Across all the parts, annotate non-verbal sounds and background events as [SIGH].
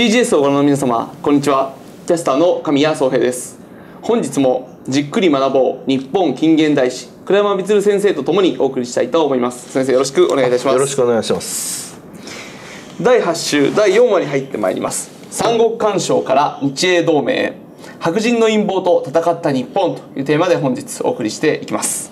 CGS をご覧の皆様こんにちは。キャスターの神谷宗平です。本日もじっくり学ぼう日本近現代史倉山光先生とともにお送りしたいと思います。先生よろしくお願いいたします。よろしくお願いします。第8週第4話に入ってまいります。三国干渉から日英同盟白人の陰謀と戦った日本というテーマで本日お送りしていきます。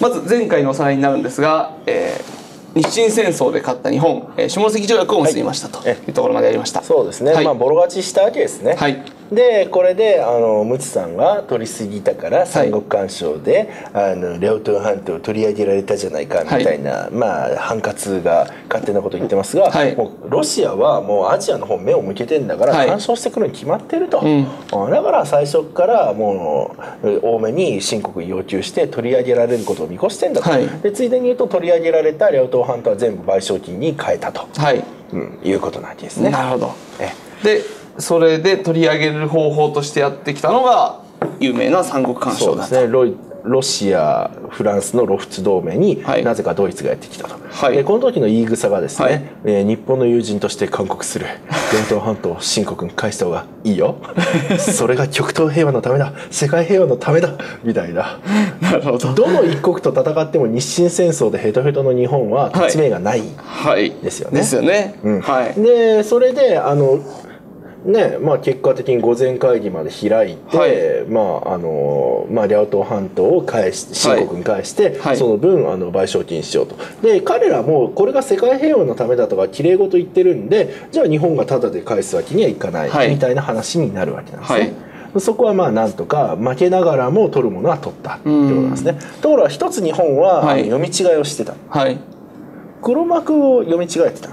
まず前回のおさらいになるんですが、えー日清戦争で勝った日本、えー下関条約を結びましたというところまでやりました、そうですね、はい。まあボロ勝ちしたわけですね、はいでこれであのムツさんが取りすぎたから三国干渉で、あのレオトン半島を取り上げられたじゃないかみたいな、まあ反活が勝手なこと言ってますが、はい。もうロシアはもうアジアの方目を向けてんだから、はい。干渉してくるに決まってると、ん。あだから最初からもう多めに新国に要求して取り上げられることを見越してんだと、はい。でついでに言うと取り上げられたレオトン半島は全部賠償金に変えたと、はい、うん、いうことなんですね。なるほど。え。でそれで取り上げる方法としてやってきたのが有名な三国干そう渉だとですね。ロイロシアフランスのロフツ同盟にはい。なぜかドイツがやってきたと、はい。でこの時の言い草がですね、はい。えー日本の友人として勧告する [LAUGHS] 伝統半島を新国に返した方がいいよ。それが極東平和のためだ。世界平和のためだ。みたいな。なるほど。どの一国と戦っても日清戦争でヘトヘトの日本は勝ち目がない、はい。ですよね。ですよね、うん。はい。でそれであのねまあ、結果的に御前会議まで開いて、はい。まああのまあ、両党半島を返し新国に返して、はい。その分あの賠償金しようと。で彼らもこれが世界平和のためだとかきれい事言ってるんでじゃあ日本がタダで返すわけにはいかない、はい。みたいな話になるわけなんですね。はい。そこはまあなんとか負けながらも取るものは取ったってことなんですね。ところが一つ日本は、読み違いをしてた。はい。黒幕を読み違えてたう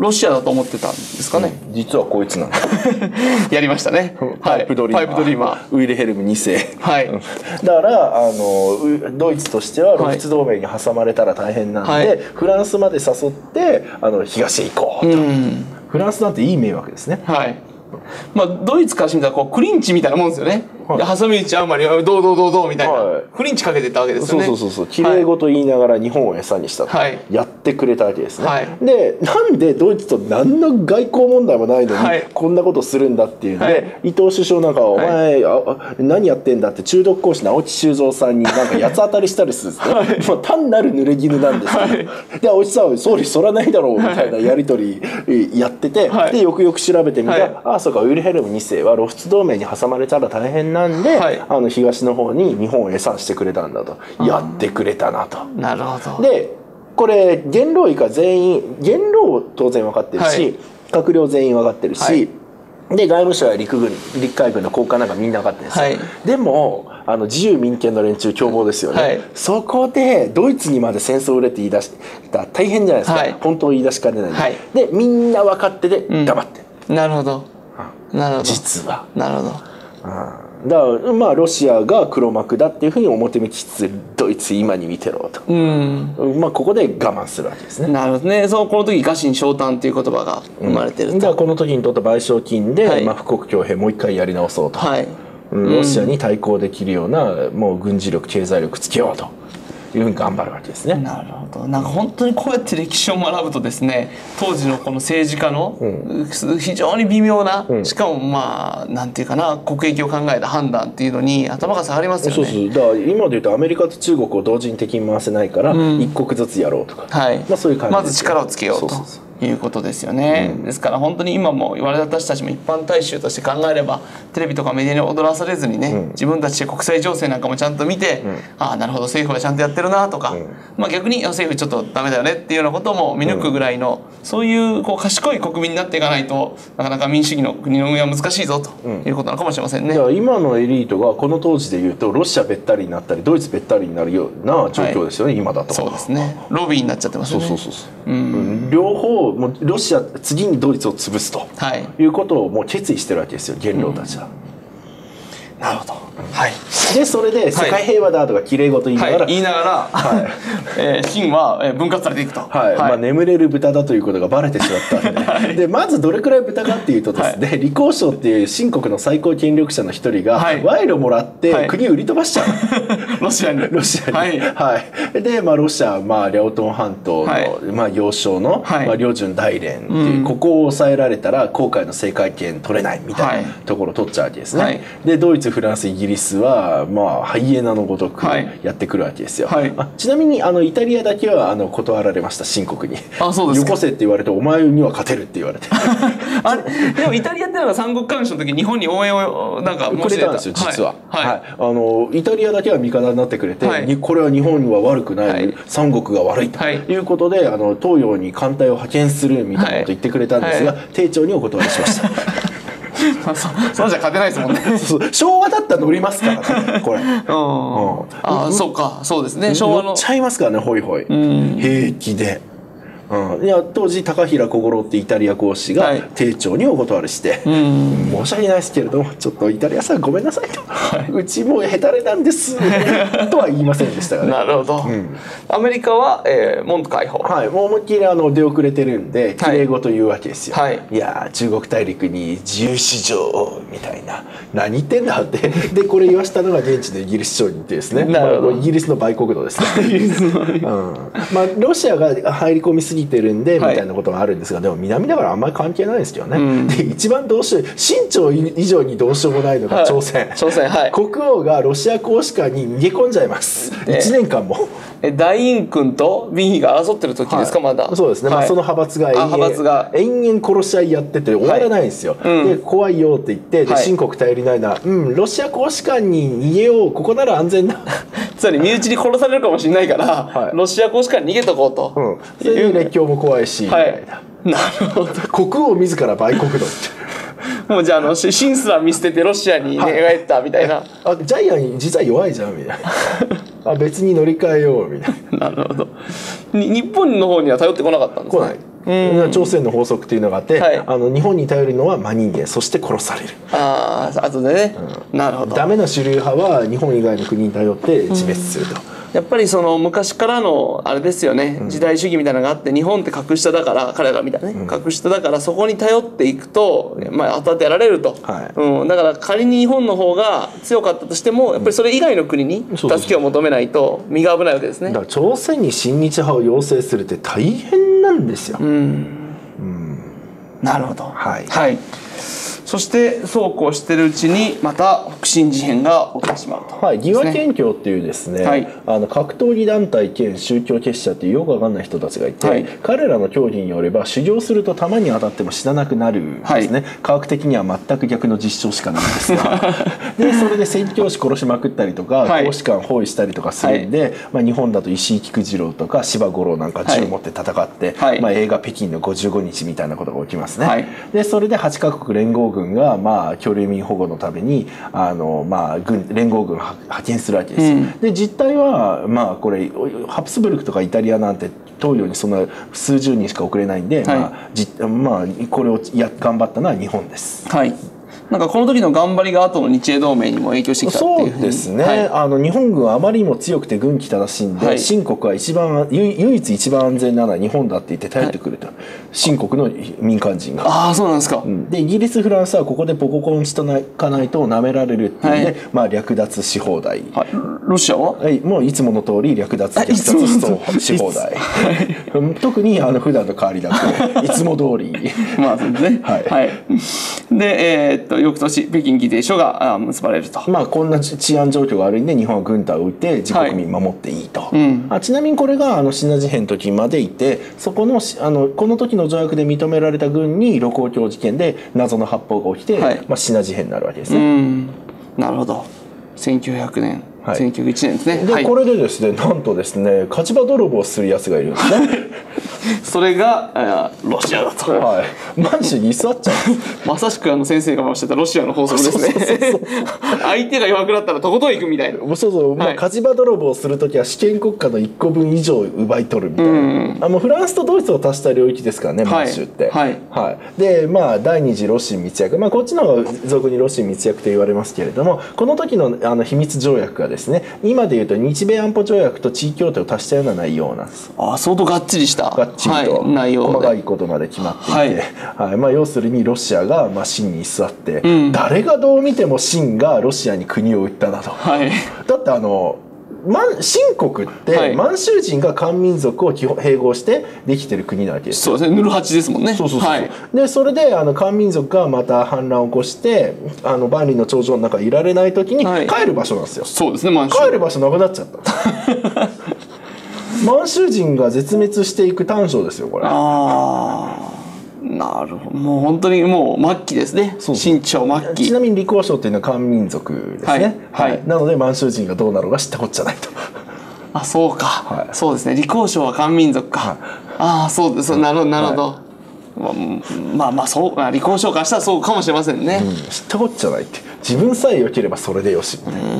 ロシアだと思ってたんですかね、実はこいつなんだ。[LAUGHS] やりましたね、パイプドリーマー,、パイプドリーマー。ウィルヘルム2世。はい。うんだからあのうドイツとしてはロフツ同盟に挟まれたら大変なんで、はい。フランスまで誘ってあの東へ行こうと、うん。フランスなんていい迷惑ですね。はい。まあドイツからしてみたらこうクリンチみたいなもんですよね、はい。で挟み撃ちあんまりどうどうどうどうみたいな、はい。クリンチかけてったわけですよね。そうそうそうそう。綺麗事言いながら日本を餌にしたと、はい。やってくれたわけですね、はい。でなんでドイツと何の外交問題もないのにはい。こんなことするんだっていうんで、はい。伊藤首相なんかは「おは前、ああ何やってんだ」って中毒講師の青木修造さんになんか八つ当たりしたりするんですね、まあ、単なる濡れ衣なんですけど、で青木さんは総理そらないだろうみたいなやり取りやってて、はい。でよくよく調べてみたら、はい。ああそうかウィルヘルム2世はロフツ同盟に挟まれたら大変なんで、はい。あの東の方に日本を餌してくれたんだと。やってくれたなと。なるほど。でこれ元老以下全員元老当然分かってるし、はい。閣僚全員分かってるし、はい。で外務省や陸軍陸海軍の高官なんかみんな分かってるんですよ、はい。でもあの自由民権の連中凶暴ですよね、はい。そこでドイツにまで戦争を売れって言い出したら大変じゃないですか、はい。本当を言い出しかねないはい。でみんな分かっててん黙って。る、なるほど。なるほど。実は。なるほど。うんだからまあロシアが黒幕だっていうふうに表向きつつドイツ今に見てろと、うん。まあここで我慢するわけですね。なるほどね。そうこの時「臥薪嘗胆」っていう言葉が生まれてると、だからこの時に取った賠償金で、はい。まあ、富国強兵もう一回やり直そうと、はい。うんロシアに対抗できるようなもう軍事力経済力つけようというふうに頑張るわけですね。なるほど。なんか本当にこうやって歴史を学ぶとですね当時のこの政治家の非常に微妙な、しかもまあなんていうかな国益を考えた判断っていうのに頭が下がりますよね。そうそうだから今で言うとアメリカと中国を同時に敵に回せないから一国ずつやろうとか、はい。まあ、そういう感じまず力をつけようと。そうそうそういうことですよね、ですから本当に今も我々私たちも一般大衆として考えればテレビとかメディアに踊らされずにね、自分たちで国際情勢なんかもちゃんと見て、ああなるほど政府はちゃんとやってるなとか、まあ、逆に政府ちょっとダメだよねっていうようなことも見抜くぐらいの、そういうこう賢い国民になっていかないとなかなか民主主義の国の運営は難しいぞということなのかもしれませんね。今のエリートがこの当時で言うとロシアべったりになったりドイツべったりになるような状況ですよね、今だと。そうですね。ロビーになっちゃってますよね。そうそうそうそう、うん。両方もうロシア次にドイツを潰すと、はいいうことをもう決意してるわけですよ元老たちは。なるほど。はい。でそれで「世界平和だ」とかきれい事言いながら、はい、言いながら、[LAUGHS] えー秦はえー分割されていくと。はい。まあ、眠れる豚だということがバレてしまったんで, [LAUGHS] でまずどれくらい豚かっていうとですね、李光章っていう秦国の最高権力者の一人がはい。賄賂もらってはい。国を売り飛ばしちゃう、[LAUGHS] ロシアに。ロシアに、はい。はい。で、まあ、ロシア、まあ、両東半島の、はい。まあ、要衝の、はい。まあ、両順大連っていう、うん。ここを抑えられたら航海の制海権取れないみたいはい。なところを取っちゃうわけですね、はい。でドイツフランスイギリスは、まあ、ハイエナのごとくはい。やってくるわけですよ、はい。あちなみにあのイタリアだけはあの断られました秦国に。あそうですか。よこせって言われてお前には勝てるって言われて。[LAUGHS] あれでもイタリアってなんか三国干渉の時日本に応援をなんか申くし出たれたんですよ実は、はい。はい。あのイタリアだけは味方になってくれて、はい。にこれは日本は悪くない、はい。三国が悪いとはい。いうことで、あの東洋に艦隊を派遣するみたいなことを言ってくれたんですが、はい。丁重にお断りしました [LAUGHS] [LAUGHS] そそのじゃ勝てないですもんね。そう昭和だったら乗りますからねこれ [LAUGHS] うん。ああそうかそうですね昭和の乗っ。ちゃいますからねホイホイ、ん平気で。うん、いや当時高平小五郎ってイタリア公使がはい。丁重にお断りして、うん。申し訳ないですけれどもちょっとイタリアさんごめんなさいと、うちもうヘタレなんです [LAUGHS] とは言いませんでしたがね。なるほど。アメリカはえー門解放。はい、もう思いっきりあの出遅れてるんで綺麗事言うわけですよ、はい。やー中国大陸に自由市場みたいな。何言ってんだって。[LAUGHS] でこれ言わしたのが現地のイギリス商人っていうですね。なるほど。まあイギリスの売国度ですね、[LAUGHS] うん。まあ、ロシアが入り込みすぎてるんで、はい。みたいなことがあるんですがでも南だからあんまり関係ないですけどね、うん。で一番どうしよう清朝以上にどうしようもないのが朝鮮、朝鮮はい。国王がロシア公使館に逃げ込んじゃいます。え1年間も。え大院君とビンが争ってる時ですか、はい。まだ？そうですね、まあ、はい。その派閥が延々あ派閥が。延々殺し合いやってて終わらないんですよ、うん。で怖いよって言ってではい。秦国頼りないな、うんロシア公使館に逃げよう。ここなら安全だ、[LAUGHS] つまり身内に殺されるかもしれないから、はい。ロシア公使館に逃げとこうと。うん、それで列強も怖いし、はい。いな。なるほど。国王自ら売国度ってもうじゃああのしシンすら見捨ててロシアに寝返ったみたいな。あジャイアン実は弱いじゃんみたいな [LAUGHS] あ別に乗り換えようみたいな [LAUGHS] なるほど。に日本の方には頼ってこなかったんですか？来ない朝鮮の法則っていうのがあって、はいあの日本に頼るのは真人間そして殺されるああ、あとでね。なるほど。ダメな主流派は日本以外の国に頼って自滅すると、やっぱりその昔からのあれですよね、時代主義みたいなのがあって日本って格下だから彼らが見たらね、格下だからそこに頼っていくと、まあ、後々やられると、はい。うん、だから仮に日本の方が強かったとしてもやっぱりそれ以外の国に助けを求めないと身が危ないわけですね。だ。から朝鮮に親日派を要請するって大変なんですよ、なるほど、はい。はい、そしてそうこうしてるうちにまた北進事変が起きてしまうと。はい、義和憲教っていうですね、はい。あの格闘技団体兼宗教結社っていうよくわかんない人たちがいて、はい。彼らの教義によれば修行すると弾に当たっても死ななくなるんですね、科学的には全く逆の実証しかないんですが。[LAUGHS] でそれで宣教師殺しまくったりとか、はい。公使館包囲したりとかするんで、まあ、日本だと石井菊次郎とか柴五郎なんか銃持って戦って、はい。まあ、映画「北京の55日」みたいなことが起きますね。はい。でそれで8カ国連合軍が、まあ、恐竜民保護のためにあの、まあ、軍連合軍を派派遣するわけですよ、うん。で実態は、まあ、これハプスブルクとかイタリアなんて東洋にそんな数十人しか送れないんで、はい。まあじまあ、これをや頑張ったのは日本です。はいなんかこの時の頑張りが後の日英同盟にも影響してきたってそいうふうに。うですね、はい。あの日本軍はあまりにも強くて軍紀正しいんで、はい。秦国は一番唯唯一一番安全なのは日本だって言って頼ってくると、秦国の民間人が。ああそうなんですか、でイギリスフランスはここでボココンしとかないと舐められるっていうんで、はい。まあ、略奪し放題、はい、ロシアは？はい、もういつもの通り略奪あ虐いつもの通り。殺し放題、うん。特にあの普段の変わりなくいつも通り。[LAUGHS] まあそうですね。はい。でえーっと翌年北京議定書があ結ばれると。まあこんな治安状況が悪いんで日本は軍隊を置いて自国民守っていいと、ん。あちなみにこれがあのシナ事変の時までいてそこのしあのこの時の条約で認められた軍に露光橋事件で謎の発砲が起きて、はい。まあ、シナ事変になるわけですうね。ん。なるほど。1900年、はい。1901年ですね。で、はい。これでですねなんとですね勝ち場泥棒をするやつがいるんですね。[LAUGHS] それがロシアだと。はい、満州に居座っちゃう。[LAUGHS] まさしくあの先生がおっしゃったロシアの法則ですね。[LAUGHS] 相手が弱くなったらとことん行くみたいな。そうそう、まあ、はい。火事場泥棒をする時は主権国家の1個分以上奪い取るみたいな、あもうフランスとドイツを足した領域ですからねはい。満州って。はい。はい。でまあ第二次ロシン密約、まあ、こっちの方が俗にロシン密約と言われますけれどもこの時のあの秘密条約がですね。今でいうと日米安保条約と地域協定を足したような内容なんです。あー相当がっちりした。がっちりとはい、内容細かいでことまで決まっていて、ははい。いまあ、要するにロシアがまあ清に居座って、ん。誰がどう見ても清がロシアに国を売ったなと。はい。だってあの満清国って、はい。満州人が漢民族を基本併合してできてる国なわけですよ。そうですね。ヌルハチですもんね。そうそうそうはい。でそれであの漢民族がまた反乱を起こしてあの万里の長城の中にいられない時にはい。帰る場所なんですよ、そうですね。満州。帰る場所なくなっちゃった。[LAUGHS] 満州人が絶滅していく短所ですよこれ。ああなるほど。もう本当にもう末期ですね。清朝末期。ちなみに李光省っていうのは漢民族ですね、はい。はい。なので満州人がどうなろうが知ったこっちゃないと。あそうか、はい。そうですね。李光省は漢民族か、ああそうです。なるほどなるほど、まあまあまあそうあ李光省からしたらそうかもしれませんね、知ったこっちゃないって。自分さえ良ければそれでよしみたいな。まあ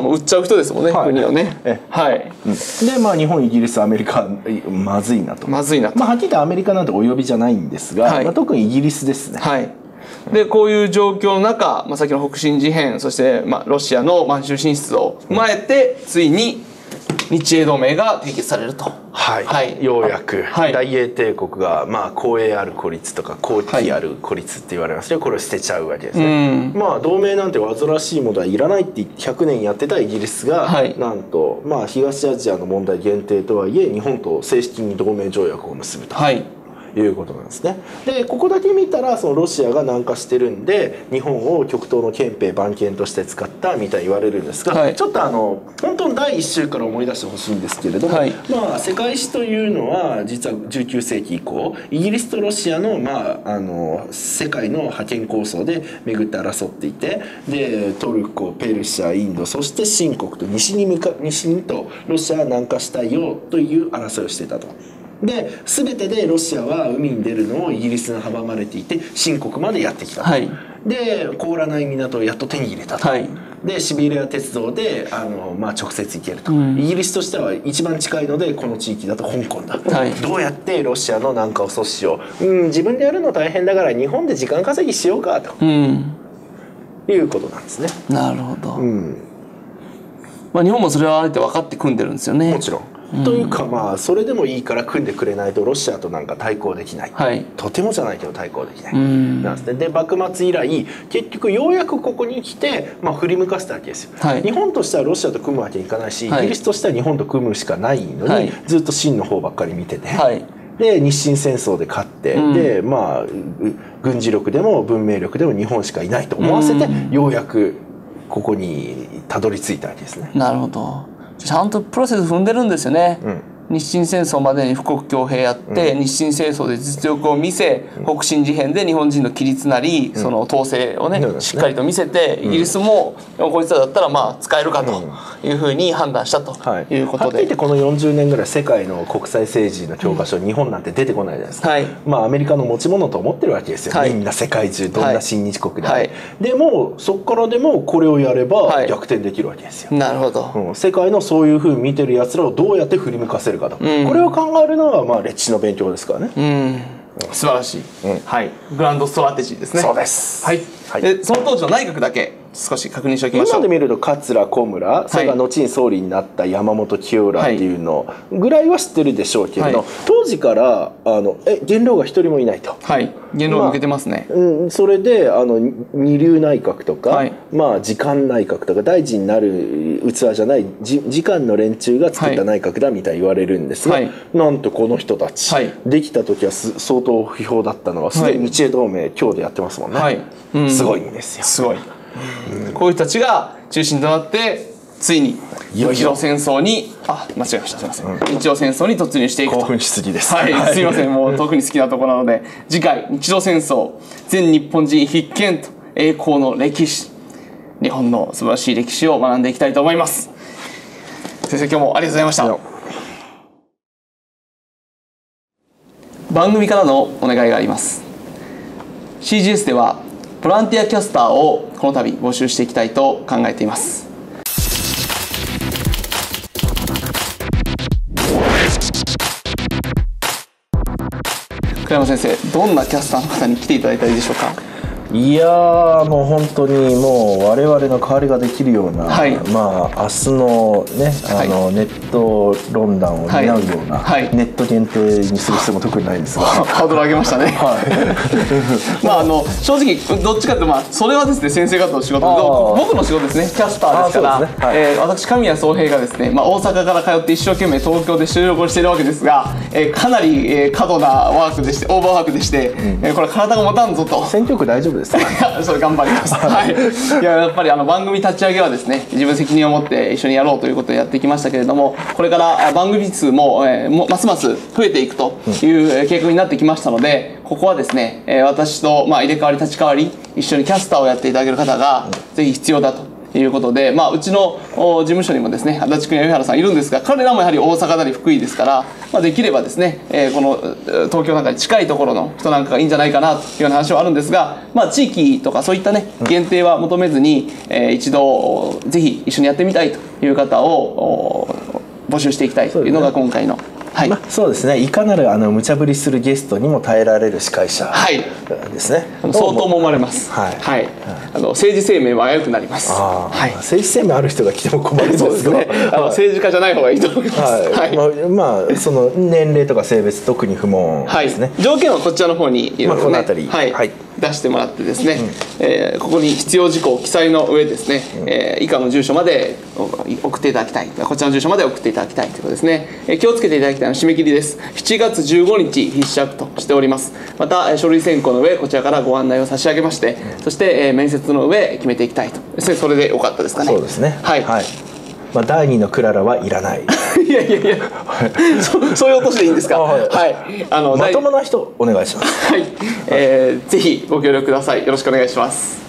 まあ売っちゃう人ですもんね、はい。国をね。えはい。でまあ日本イギリスアメリカ [LAUGHS] まずいなと。まずいなと。まあはっきり言ってアメリカなんてお呼びじゃないんですが、はい。まあ、特にイギリスですね。はい。でこういう状況の中、まあ、さっきの北進事変そして、まあ、ロシアの満州進出を踏まえて、ついに日英同盟が締結されると。はい、はい。ようやく。はい。大英帝国が、まあ、公営ある孤立とか公益ある孤立って言われますけど、これを捨てちゃうわけですね、まあ同盟なんて煩わしいものはいらないって100年やってたイギリスが、はい。なんと、まあ、東アジアの問題限定とはいえ日本と正式に同盟条約を結ぶと。はいいうことなんですね。でここだけ見たらそのロシアが南下してるんで日本を極東の憲兵番犬として使ったみたいに言われるんですが、はい。ちょっとあの本当の第1週から思い出してほしいんですけれども、はい。まあ、世界史というのは実は19世紀以降イギリスとロシアの,、まあ、あの世界の覇権構想で巡って争っていてでトルコペルシャインドそして清国と西に向か西にとロシアは南下したいよという争いをしていたと。で全てでロシアは海に出るのをイギリスが阻まれていて清国までやってきたと、はい。で凍らない港をやっと手に入れたと、はい。でシベリア鉄道であの、まあ、直接行けると、ん。イギリスとしては一番近いのでこの地域だと香港だ、はい。どうやってロシアの南下を阻止しよう、うん、自分でやるの大変だから日本で時間稼ぎしようかと。うん。いうことなんですね、なるほど、うん、まあ、日本もそれはあえて分かって組んでるんですよね。もちろん、というかまあそれでもいいから組んでくれないとロシアとなんか対抗できない、はい。とてもじゃないけど対抗できない、ん。なんですね。で幕末以来結局ようやくここに来て、まあ、振り向かせたわけですよ、はい。日本としてはロシアと組むわけにいかないし、はい。イギリスとしては日本と組むしかないのに、はい。ずっと清の方ばっかり見てて、はい。で日清戦争で勝って、うん。でまあう軍事力でも文明力でも日本しかいないと思わせて、うん。ようやくここにたどり着いたわけですね。なるほどちゃんとプロセス踏んでるんですよね、うん。日清戦争までに富国強兵やって、日清戦争で実力を見せ、北進事変で日本人の規律なり、その統制をね、ね。しっかりと見せて、イギリスも、こいつらだったらまあ使えるかというふうに判断したとはい、いうことで、はっきり言ってこの40年ぐらい世界の国際政治の教科書、日本なんて出てこないじゃないですか、はい。まあアメリカの持ち物と思ってるわけですよ、はい。みんな世界中どんな親日国で、はい。でもそこからでもこれをやればはい。逆転できるわけですよ、なるほど、うん、世界のそういうふうに見てるやつらをどうやって振り向かせるかと、うん。これを考えるのはまあ歴史の勉強ですからね、うん。素晴らしい、はい。グランドストラテジーですね。そうです。はい、はい。でその当時の内閣だけ少し確認しておきましょう。今で見ると桂小村それが後に総理になった山本清浦っていうのぐらいは知ってるでしょうけれど、はい。当時からあのえ元老が一人もいないと。はい。言論を抜けてますね、うん、それであのに二流内閣とか、はい。まあ時間内閣とか大臣になる器じゃないじ時間の連中が作った内閣だみたいに言われるんですが、はい。なんとこの人たち、はい。できた時はす相当不評だったのがすでに日英同盟今日でやってますもんね、はい。うん。すごいんですよ。すごい、こういう人たちが中心となってついに日露戦争にあ間違えました。すみません、日露戦争に突入していくと。興奮しすぎです。はい、すいません。もう特に好きなところなので次回日露戦争全日本人必見と栄光の歴史日本の素晴らしい歴史を学んでいきたいと思います。先生今日もありがとうございました。番組からのお願いがあります。CGS ではボランティアキャスターをこの度募集していきたいと考えています。倉山先生どんなキャスターの方に来ていただいたらいいでしょうか？いやーもう本当にもう我々の代わりができるような、はい。まあ明日のねあの、ネット論壇を担うような、はい。はい。ネット限定にする必要も特にないんですが。[LAUGHS] ハードル上げましたね。[LAUGHS] [LAUGHS] まああの正直どっちかってまあそれはですね先生方の仕事僕の仕事ですね。キャスターですから。ね。はい。えー私神谷宗平がですねまあ大阪から通って一生懸命東京で収録をしているわけですが、えーかなり、えー過度なワークでしてオーバーワークでして、えーこれ体が持たんぞと。選挙区大丈夫ですかいやそれ頑張ります。[LAUGHS] はい。いややっぱりあの番組立ち上げはですね、自分責任を持って一緒にやろうということでやってきましたけれども、これからあ番組数も,、えーもますます増えていくというえー計画になってきましたので、ここはですね、えー私とまあ入れ替わり立ち替わり一緒にキャスターをやっていただける方がぜひ必要だと。いうことで、まあ、うちのお事務所にもですね足立区や上原さんいるんですが彼らもやはり大阪なり福井ですから、まあ、できればですね、えーこのえー東京なんかに近いところの人なんかがいいんじゃないかなというような話はあるんですが、まあ、地域とかそういったね限定は求めずに、えー一度おぜひ一緒にやってみたいという方をお募集していきたいというのが今回の、はい、まあ、そうですね。いかなるあの無茶ぶりするゲストにも耐えられる司会者はい。ですね、あの相当もまれます。はい。あの政治生命は危うくなります。あー。はい。政治生命ある人が来ても困るんですけど。そうですね。あのはい。政治家じゃない方がいいと思います。はい、まあ、まあその年齢とか性別特に不問はいですね、条件はこちらの方にいろいろ、ね。まあこの辺り。はい。はい出してもらってですね、えーここに必要事項を記載の上ですね、えー以下の住所までお送っていただきたい。こちらの住所まで送っていただきたいということですね、えー気をつけていただきたいのは締め切りです。7月15日必着としております。またえー書類選考の上こちらからご案内を差し上げまして、そして、えー面接の上決めていきたいと。それでよかったですかね。そうですね。はい、まあ、第二のクララはいらない。[LAUGHS] い、やいやいや。[LAUGHS] そそういう落としでいいんですか？あはい。はい。あのま第ともな人お願いします。はい、えーぜひご協力ください。よろしくお願いします。